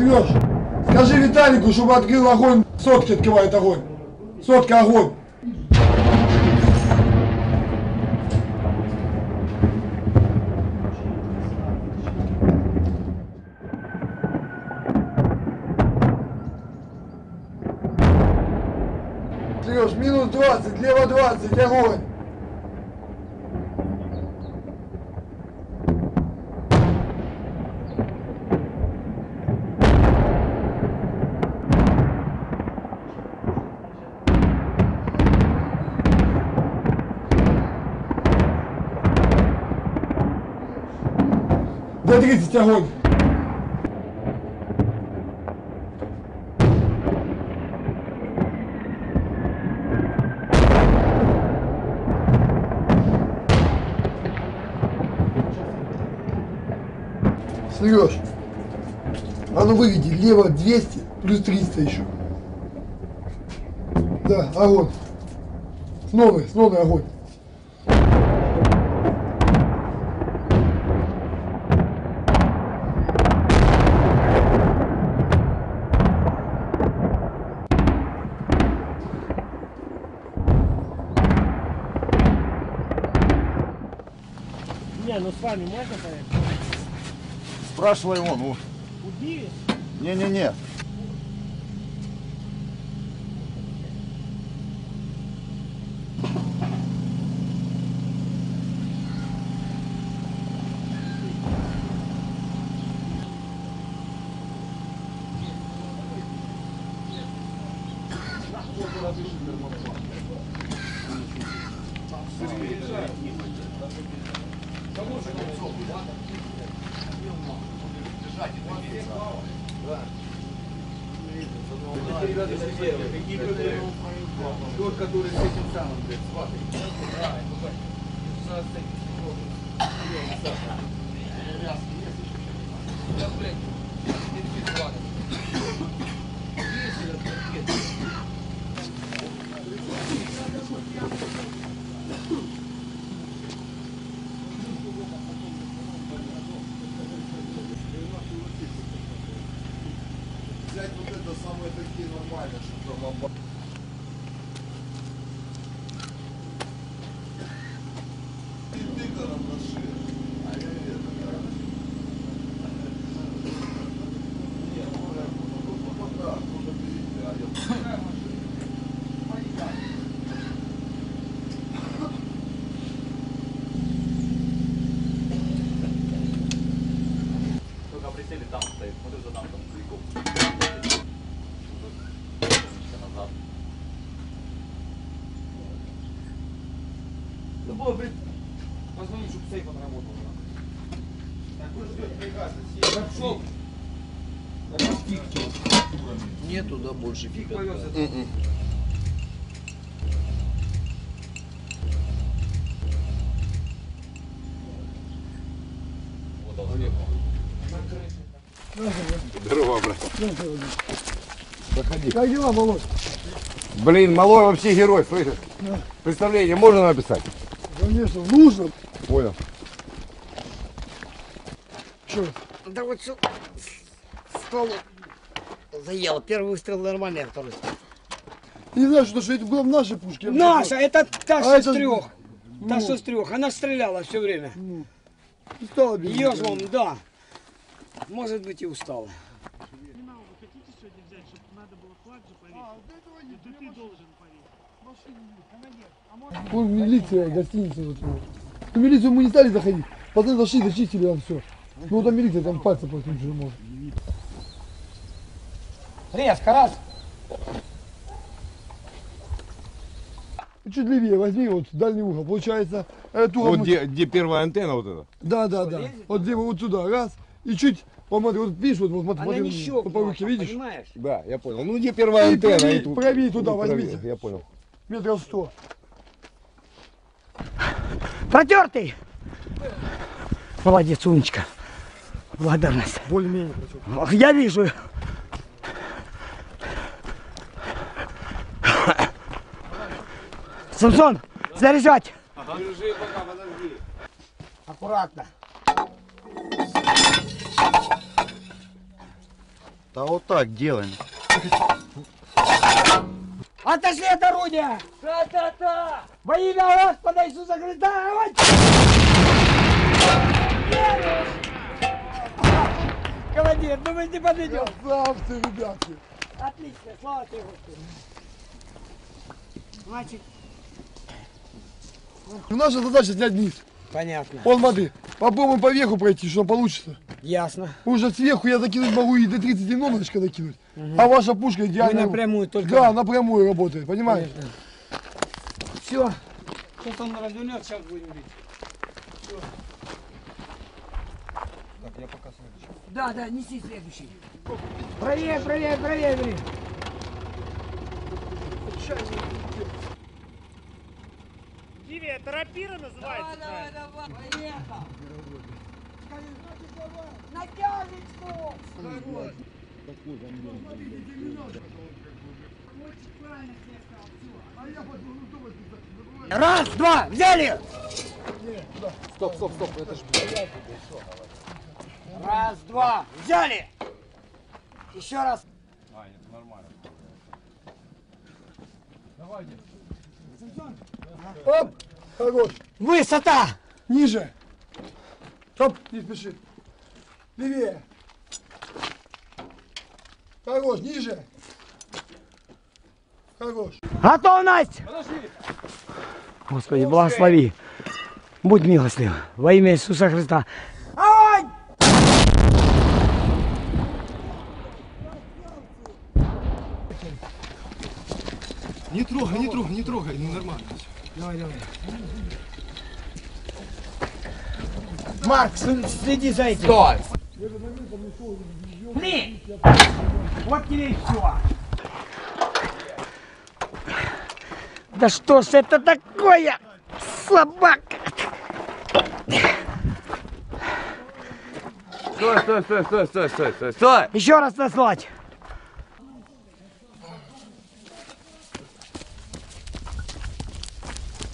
Сереж, скажи Виталику, чтобы открыл огонь. Сотки открывает огонь. Сотка огонь. Сереж, минус 20, лево 20, огонь. До 30 огонь. Сереж, а ну выведи, лево 200, плюс 300 еще. Да, огонь. С новой, с новой огонь. Не, ну с вами можно поехать? Спрашивай его, ну. Убили? Не-не-не. けど。Нету, да, больше съехал. Здорово, брат. Заходи. Как дела, Володь? Блин, малой вообще герой, слышишь? Представление можно написать? Конечно, нужно. Понял. Че? Да вот все стол заел. Первый выстрел нормальный, а второй. Не знаю, что, что это было в нашей пушке. Наша, это та, А что это- с трех. Та, Ну. что с трех. Она стреляла все время. Устала без Ее вам, да. Может быть и устала. Вон милиция, гостиница вот. В милицию мы не стали заходить. Пацаны зашли, зачистили там все. Ну там милиция, там пальцы просто уже может. Резко, раз. Чуть левее возьми, вот дальний угол. Получается, эту Вот мы- где, где первая антенна вот эта? Да, да, да. Вот где вот сюда, раз. И чуть, посмотри, вот видишь, вот, вот Она смотри, не по- по руке, щелкнула, видишь? понимаешь? Да, я понял. Ну где первая И антенна? правее- и тут- правее туда и правее, возьмите. Я понял. Метров сто. Протертый. Молодец, умничка. Благодарность. Более-менее. Я вижу. Самсон, заряжать. Аккуратно. Да вот так делаем. Отошли от орудия! Та-та-та! Во имя Господа Иисуса Христа! Веришь? Командир, думаешь, не подведем? Красавцы, ребятки. Отлично, слава тебе, Господи. Значит, Наша задача снять низ. понятно. Пол воды. Попробуем по верху пройти, что получится. Ясно. Уже сверху я закинуть могу и до 30 немножечко докинуть. А ваша пушка Мы идеально... напрямую только... Да, напрямую работает, понимаешь? Все. Сейчас он развернет, сейчас будем бить. Так, я пока следующий. Да, да, неси следующий. Правее, правее, правее, бери. Диви, это рапира называется? Давай, давай, поехал. Натяжечку. Раз, два, взяли! Стоп, стоп, стоп, это ж... Раз, два, взяли! Еще раз. Оп, хорош. Высота! Ниже. Стоп, не спеши. Левее. Хорош, ниже. Хорош. Готовность! Господи, благослови. Будь милостлив. Во имя Иисуса Христа. Не трогай, не трогай, не трогай, ну нормально. Давай, давай. Марк, следи за этим. Стой! Пли! Вот тебе и все. Да что ж это такое? Слабак! Стой, стой, стой, стой, стой, стой, стой, стой! Еще раз наслать.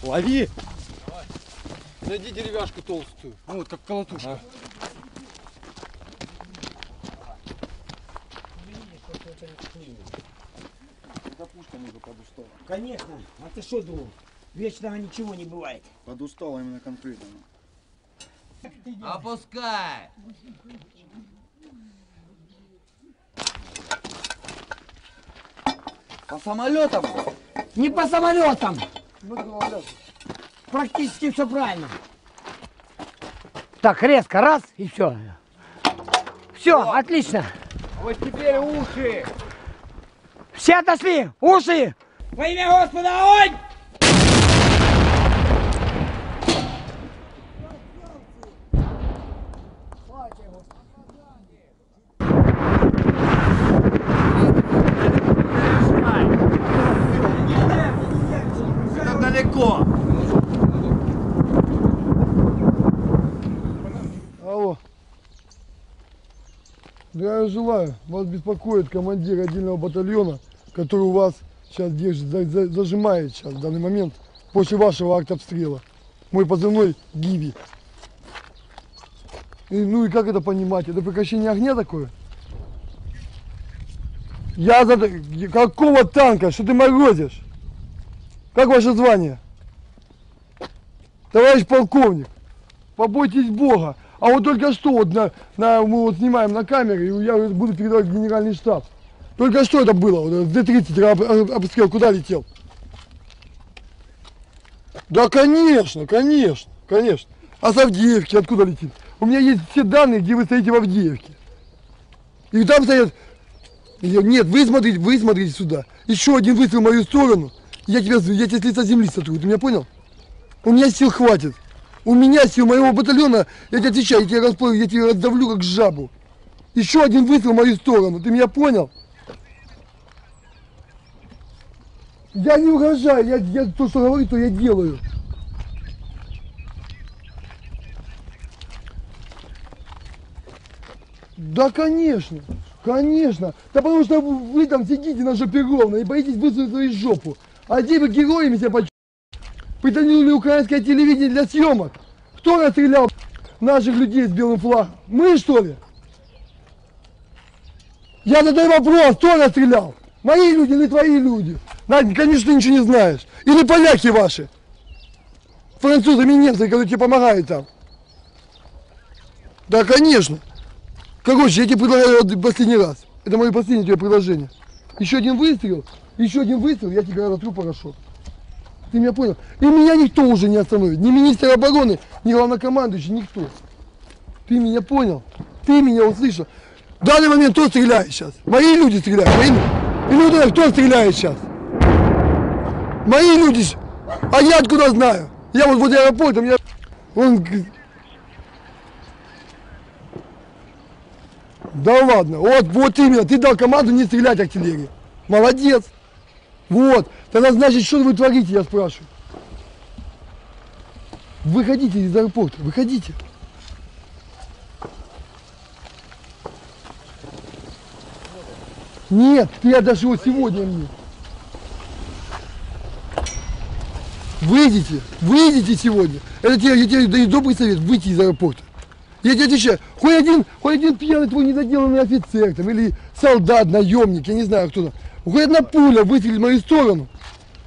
Лови. Найди деревяшку толстую. Ну вот как колотушка. Конечно. А ты что думал? Вечного ничего не бывает. Подустал именно конкретно. Опускай! По самолетам! Не по самолетам. Практически все правильно. Так, резко, раз и все. Все, отлично. Вот теперь уши! Все отошли, уши. Во имя Господа, огонь! Здравия желаю. Вас беспокоит командир отдельного батальона, который у вас сейчас держит, за- за- зажимает сейчас в данный момент после вашего артобстрела. Мой позывной Гиви. И, ну и как это понимать? Это прекращение огня такое? Я за... Какого танка? Что ты морозишь? Как ваше звание? Товарищ полковник, побойтесь Бога. А вот только что вот на, на- мы вот снимаем на камеры, и я буду передавать в генеральный штаб. Только что это было? Вот этот Д-30 об- об- обстрел куда летел? Да, конечно, конечно, конечно. А с Авдеевки откуда летит? У меня есть все данные, где вы стоите в Авдеевке. И там стоят... Нет, вы смотрите, вы смотрите сюда. Еще один выстрел в мою сторону. Я тебя, я тебя с лица земли сотру, ты меня понял? У меня сил хватит. У меня сил моего батальона, я тебе отвечаю, я тебя расплавлю, я тебя раздавлю как жабу. Еще один выстрел в мою сторону, ты меня понял? Я не угрожаю, я, я то, что говорю, то я делаю. Да, конечно, конечно. Да потому что вы там сидите на жопе ровно и боитесь высунуть свою жопу. А где вы героями себя почувствовали? Притянули украинское телевидение для съемок. Кто расстрелял наших людей с белым флагом? Мы что ли? Я задаю вопрос, кто расстрелял? Мои люди или твои люди? Надь, конечно, ты ничего не знаешь. Или поляки ваши. Французы, немцы, которые тебе помогают там. Да, конечно. Короче, я тебе предлагаю последний раз. Это мое последнее тебе предложение. Еще один выстрел, еще один выстрел, я тебя разотру порошок. Ты меня понял? И меня никто уже не остановит. Ни министр обороны, ни главнокомандующий, никто. Ты меня понял? Ты меня услышал? В данный момент кто стреляет сейчас? Мои люди стреляют. Мои... Или вот кто стреляет сейчас? Мои люди. А я откуда знаю? Я вот возле аэропорта, меня... Он... Да ладно, вот, вот именно, ты дал команду не стрелять артиллерии. Молодец. Вот, тогда значит, что вы творите, я спрашиваю. Выходите из аэропорта, выходите. Нет, ты отдашь его сегодня мне. Выйдите, выйдите сегодня. Это тебе, я тебе даю добрый совет, выйти из аэропорта. Я тебе отвечаю, хоть один, хоть один пьяный твой недоделанный офицер там, или солдат, наемник, я не знаю кто там, хоть одна пуля выстрелит в мою сторону,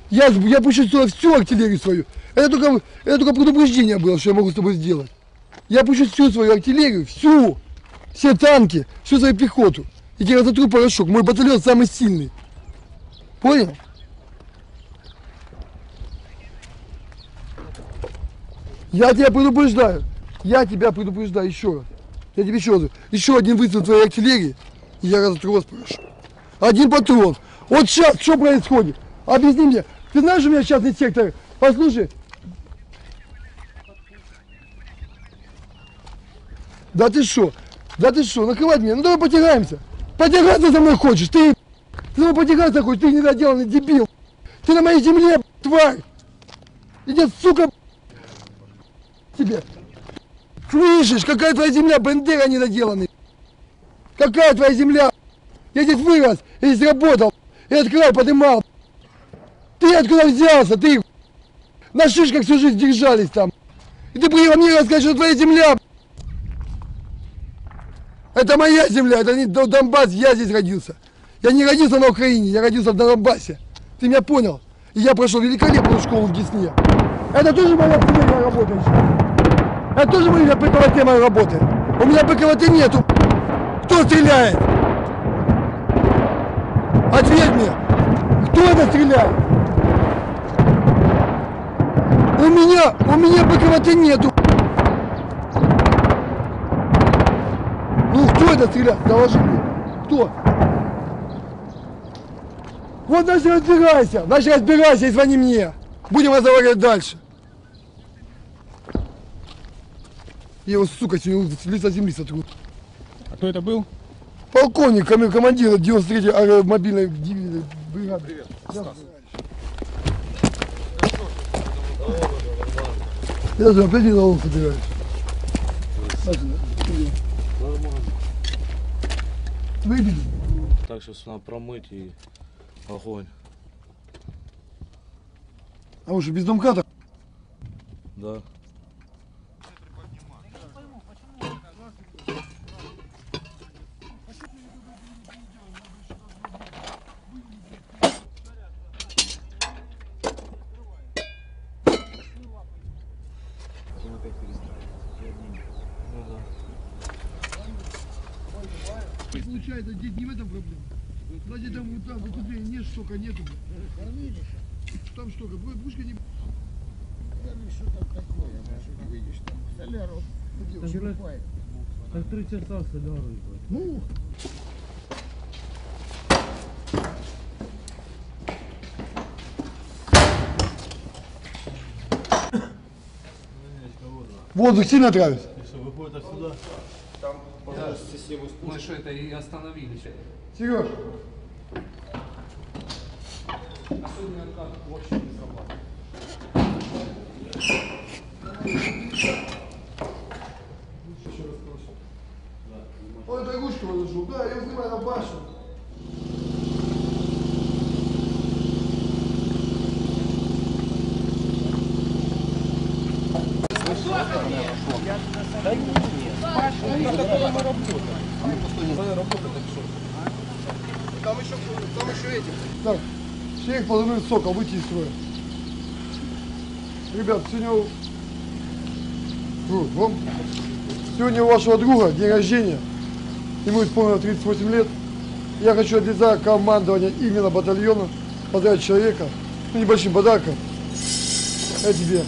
я, я пущу сюда всю артиллерию свою. Это только, это только предупреждение было, что я могу с тобой сделать. Я пущу всю свою артиллерию, всю, все танки, всю свою пехоту. И тебе разотру порошок. Мой батальон самый сильный. Понял? Я тебя предупреждаю. Я тебя предупреждаю еще раз. Я тебе еще раз. Еще один выстрел твоей артиллерии, и я разотру вас порошок. Один патрон. Вот сейчас что происходит? Объясни мне. Ты знаешь, у меня частный сектор? Послушай. Да ты что? Да ты что? Накрывать меня? Ну давай потягаемся. Потягаться за мной хочешь? Ты, ты за мной потягаться хочешь? Ты недоделанный дебил. Ты на моей земле, тварь. Иди, сука, тебе. Слышишь, какая твоя земля, Бендера недоделанный. Какая твоя земля? Я здесь вырос, я здесь работал, я этот край подымал. Ты откуда взялся? Ты на шишках всю жизнь держались там. И ты приехал мне рассказать, что твоя земля. Это моя земля, это не Дон- Донбасс, я здесь родился. Я не родился на Украине, я родился в Донбассе. Ты меня понял? И я прошел великолепную школу в Десне. Это тоже моя семейная работа еще. Это тоже моя ПКВТ моя работа. У меня ПКВТ нету. Кто стреляет? Ответь мне. Кто это стреляет? У меня, у меня ПКВТ нету. Ну, кто это стреляет? Доложи мне. Кто? Вот, значит, разбирайся. Значит, разбирайся и звони мне. Будем разговаривать дальше. Я его, сука, сегодня лица земли сотру. А кто это был? Полковник, командир 93-й аэромобильной дивизии бригады. Я же опять на лом собираюсь. Выбили. Так, сейчас надо промыть и огонь. А вы что, без домката? Да. Получается, здесь не в этом проблема. Значит, там вот там выступления нет, штука нету. Там штука, пушка не... Так три часа соляру. Ну, Воздух сильно травит? Мы что это и остановились? Сереж, Особенно как вообще не срабатывает. он этой ручкой возложил. Да, я снимаю на башню. Там еще, там еще эти. Так, из строя. Ребят, сегодня... Сегодня у вашего друга день рождения. Ему исполнилось 38 лет. Я хочу от лица командования именно батальона поздравить человека ну, небольшим подарком. Я тебе.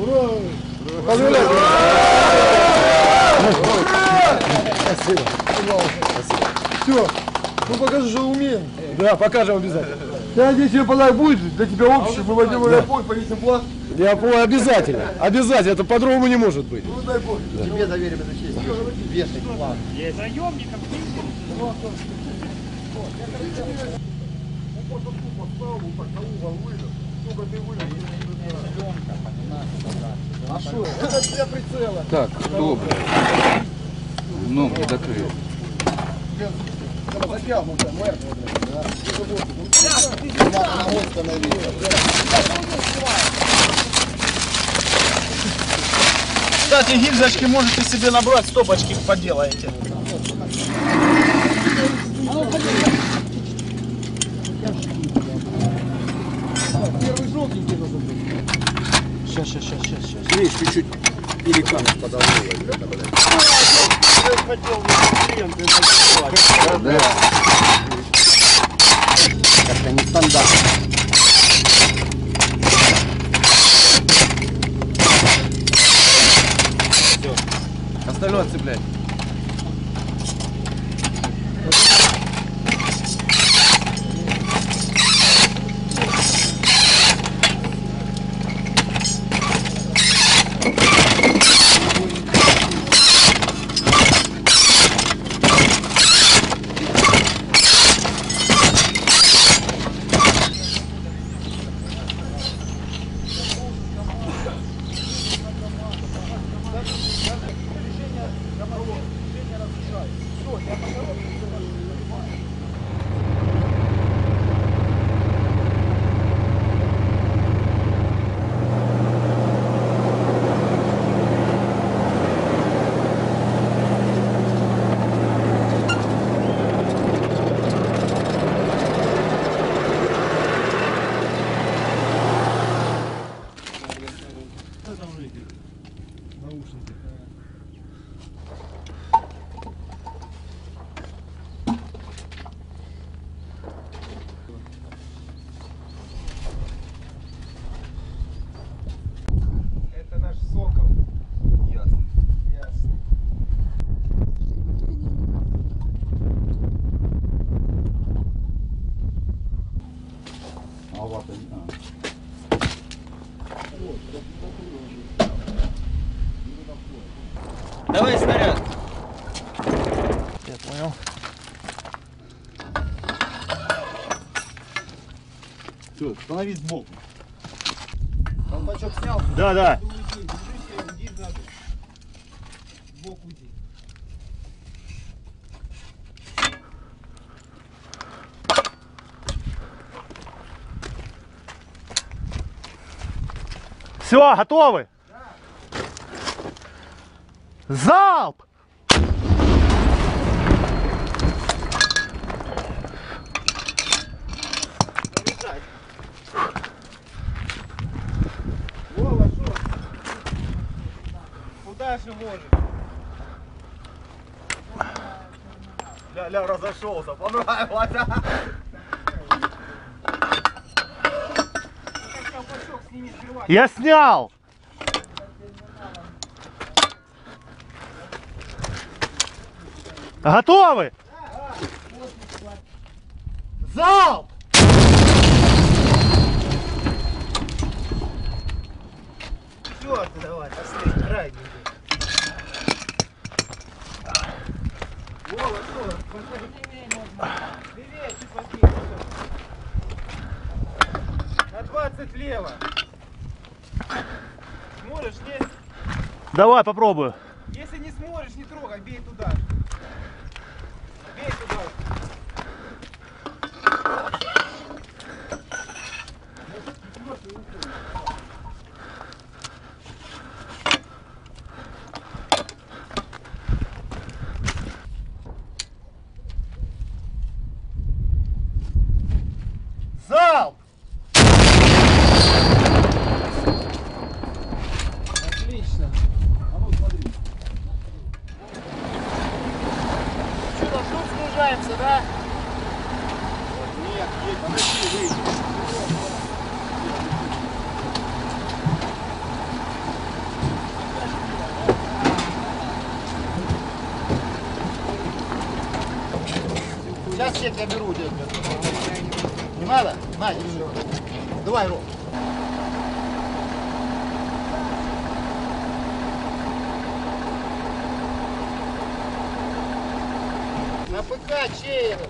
Ура! Поздравляю! Спасибо. Все. Ну покажи, что умеем. Да, покажем обязательно. Я надеюсь, тебе подарок будет для тебя общий. Мы войдем в аэропорт, повесим план. Я понял, обязательно. Обязательно, это по-другому не может быть. Ну дай бог. Тебе доверим эту честь. Вешать план. Я наемником Так, кто, блядь? Ну, закрыл. Кстати, гильзочки можете себе набрать, стопочки поделаете. Сейчас, сейчас, сейчас, сейчас. Видишь, чуть-чуть пеликанов подавил. Как-то нестандартно. Остальное цеплять. Это наш сокол. Ясно. Ясно. А вата не Давай снаряд. Я понял. Все, остановись сбоку. Колпачок снял. Да, да. Все, готовы? Залп! Ля-ля разошелся, понравилось. Я снял! Готовы? Залп! Четвертый давай, последний, крайний. Вова, что? Левее чуть возьми. На 20 влево. Сможешь, нет? Давай попробую. Если не сможешь, не трогай, бей туда. Бей туда. Собираемся, да? Сейчас я тебя беру, дядя. Не надо? На, держи. Давай, Ром. ПК чей этот?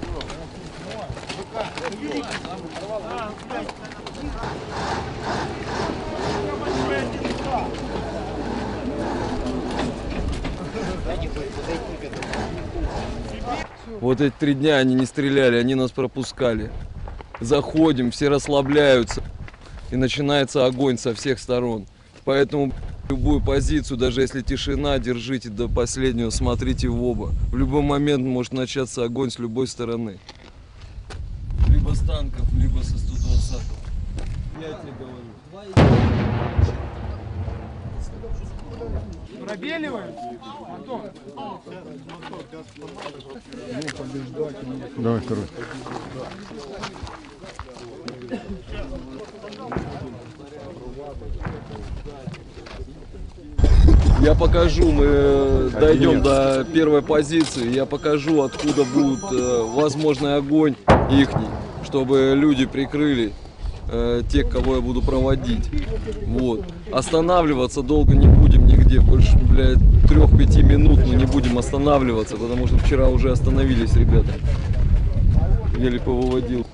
Вот эти три дня они не стреляли, они нас пропускали. Заходим, все расслабляются. И начинается огонь со всех сторон. Поэтому любую позицию, даже если тишина, держите до последнего, смотрите в оба. В любой момент может начаться огонь с любой стороны. Либо с танков, либо со 120 Я тебе говорю. Я покажу, мы э, дойдем до первой позиции, я покажу, откуда будет э, возможный огонь ихний, чтобы люди прикрыли э, тех, кого я буду проводить. Вот. Останавливаться долго не будем нигде, больше, блядь, трех-пяти минут мы не будем останавливаться, потому что вчера уже остановились ребята. Еле повыводил.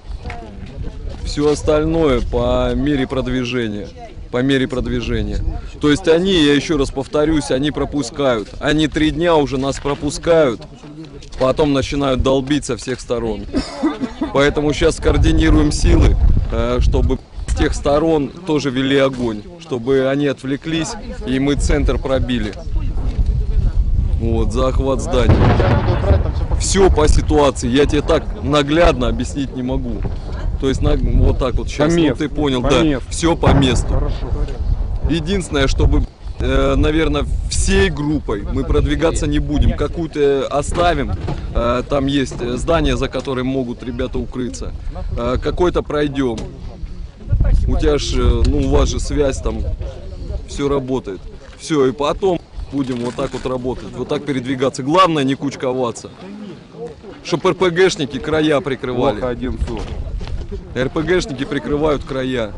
Все остальное по мере продвижения. По мере продвижения. То есть они, я еще раз повторюсь, они пропускают. Они три дня уже нас пропускают, потом начинают долбить со всех сторон. Поэтому сейчас координируем силы, э, чтобы с тех сторон тоже вели огонь, чтобы они отвлеклись и мы центр пробили. Вот, захват здания. Все по ситуации, я тебе так наглядно объяснить не могу. То есть на- вот так вот сейчас, ну, ты понял, да, все по месту. Единственное, чтобы, э, наверное, всей группой мы продвигаться не будем, какую-то оставим, Э, там есть э, здание, за которым могут ребята укрыться, Э, какой-то пройдем. У тебя же, ну, у вас же связь там, все работает. Все, и потом будем вот так вот работать, вот так передвигаться. Главное не кучковаться. Чтоб РПГшники края прикрывали. РПГшники прикрывают края.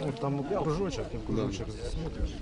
Вот там кружочек, ты кружочек да. смотришь.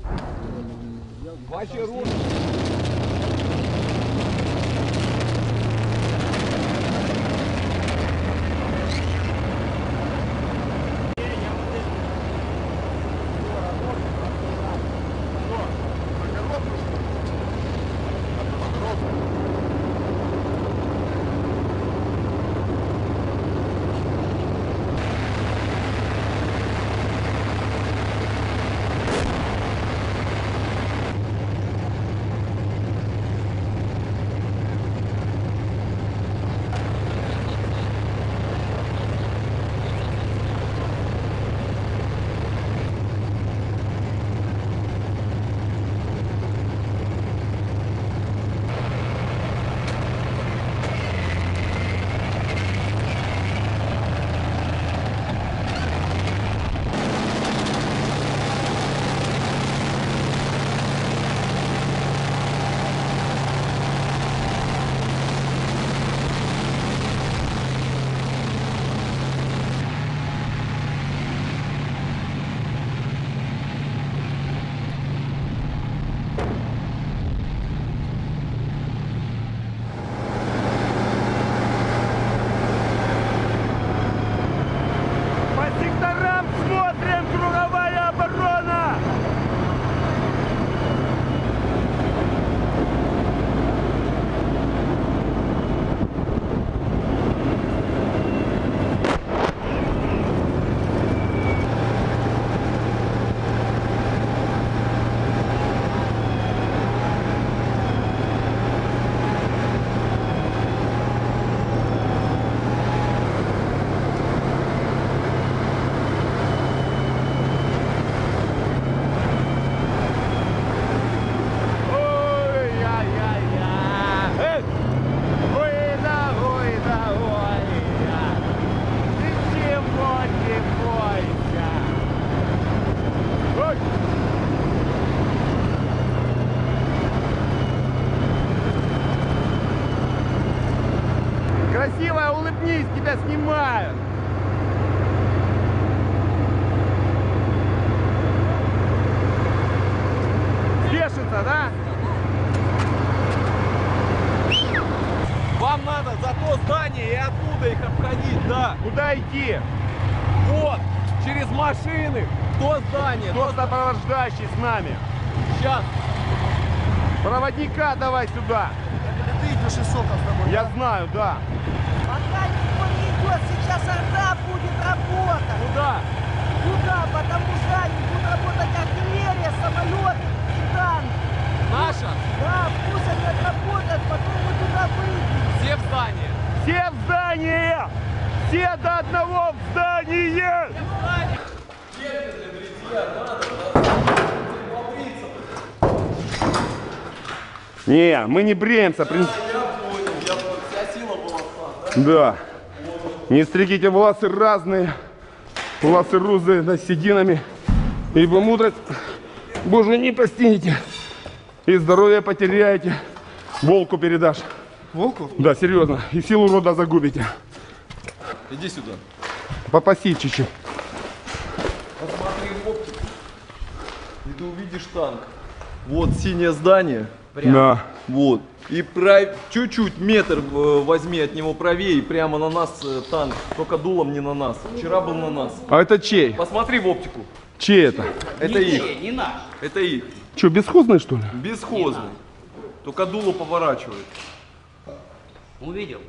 Давай сюда. Ты идешь из соков с тобой. Я знаю, да. Пока никто не идет, сейчас орда будет работать. Куда? Куда? Потому что они будут работать артиллерия, самолеты и танки. Наша? Да, пусть они отработают, потом мы туда выйдем. Все в здание. Все в здание! Все до одного в здание! Не, мы не бреемся. Прин... Да. Не стригите волосы разные. Волосы рузы на сединами. Ибо мудрость Божию не постигнете. И здоровье потеряете. Волку передашь. Волку? Да, серьезно. И силу рода загубите. Иди сюда. Попаси чуть-чуть. Посмотри в оптику. И ты увидишь танк. Вот синее здание. Да. Вот. И прав... чуть-чуть метр э, возьми от него правее, и прямо на нас э, танк. Только дулом не на нас. Вчера был на нас. А это чей? Посмотри в оптику. Чей это? Это их. Не наш. Это их. Че, бесхозный что ли? Бесхозный. Только дуло поворачивает. Увидел?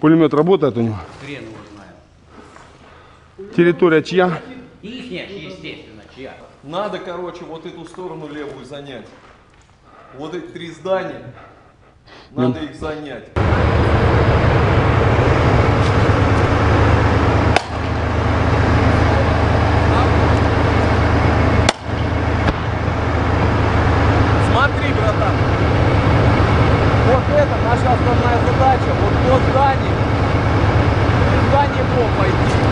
Пулемет работает у него? Хрен его знает. Территория чья? Ихняя, естественно, чья. Надо, короче, вот эту сторону левую занять. Вот эти три здания. Надо их занять. Смотри, братан. Вот это наша основная задача. Вот то здание. В Здание по пойти.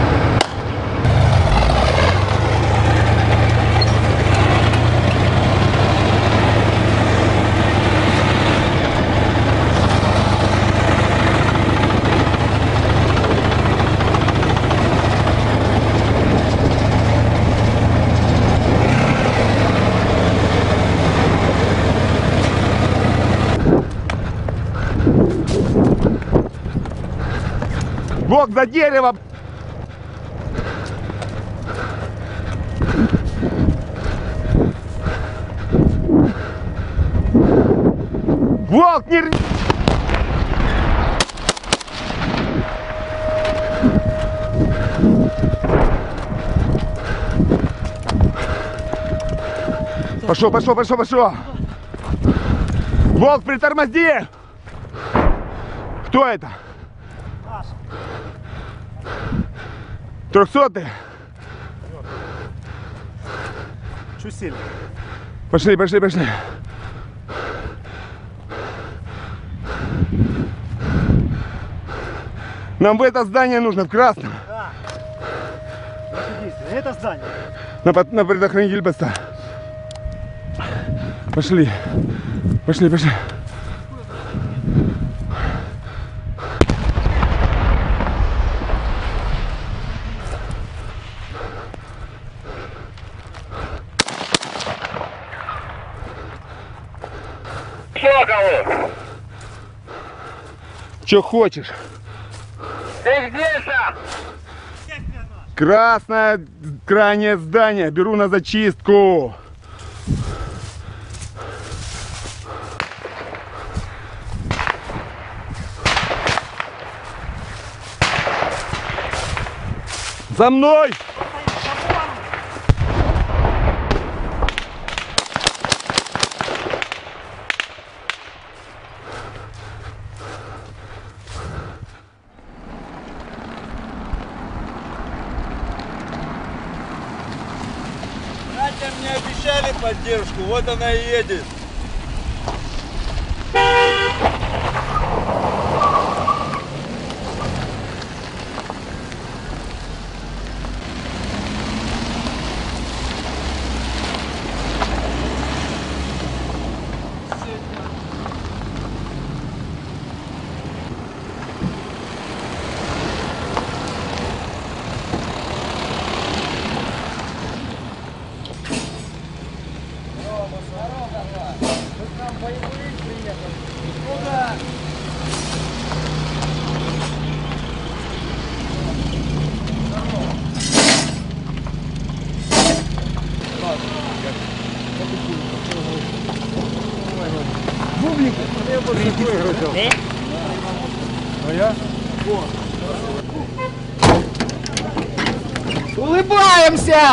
Бог за дерево! Волк, не... Пошел, пошел, пошел, пошел. Волк, притормози! Кто это? Трехсотый? Чуть сильно. Пошли, пошли, пошли. Нам в это здание нужно, в красном. Это здание. На, на предохранитель поста. Пошли. Пошли, пошли. Что хочешь? Ты где там? Красное крайнее здание. Беру на зачистку. За мной! Вот она и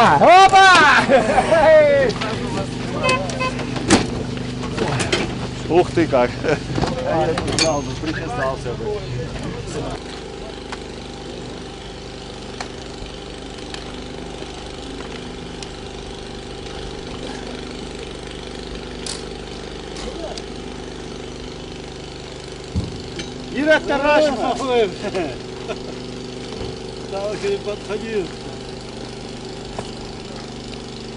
едет. Улыбаемся! Опа! Ух ты как. А я не знал, бы, причесался бы. Ира Тарасов поплыл. Так и подходил.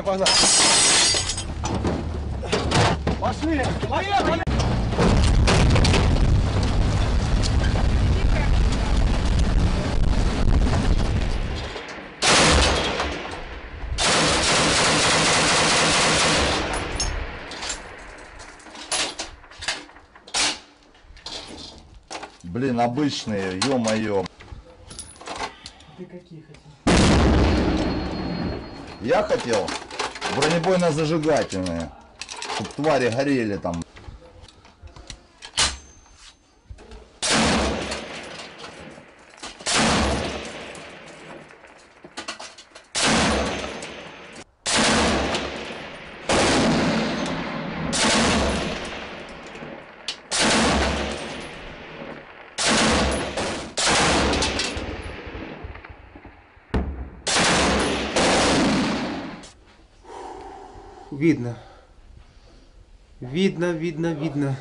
прыгай, погнали. Пошли. Поехали. Блин, обычные, ё-моё. Ты какие хотел? Я хотел бронебойно-зажигательные. Чтоб твари горели там. Видно. Видно, видно, видно.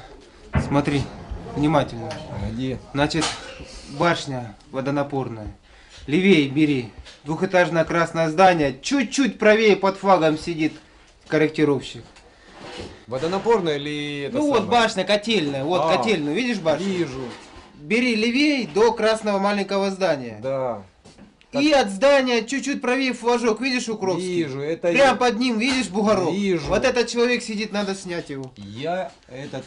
Смотри, внимательно. Где? Значит, башня водонапорная. Левее бери. Двухэтажное красное здание. Чуть-чуть правее под флагом сидит корректировщик. Водонапорная или это ну вот самое? башня котельная. Вот А, котельную. Видишь башню? Вижу. Бери левее до красного маленького здания. Да. И от здания чуть-чуть правее флажок. Видишь укропский? Вижу, это Прям я. под ним видишь бугорок? Вижу. Вот этот человек сидит, надо снять его. Я этот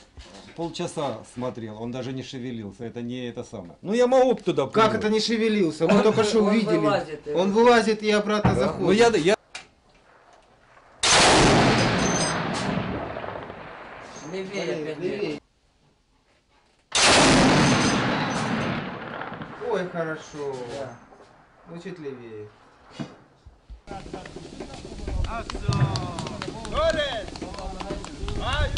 полчаса смотрел, он даже не шевелился, это не это самое. Ну я могу б туда Как это не шевелился? Мы только что увидели. Он вылазит и обратно заходит. Ну я, я Левее, левее. Ой, хорошо. Ну чуть левее. Ay,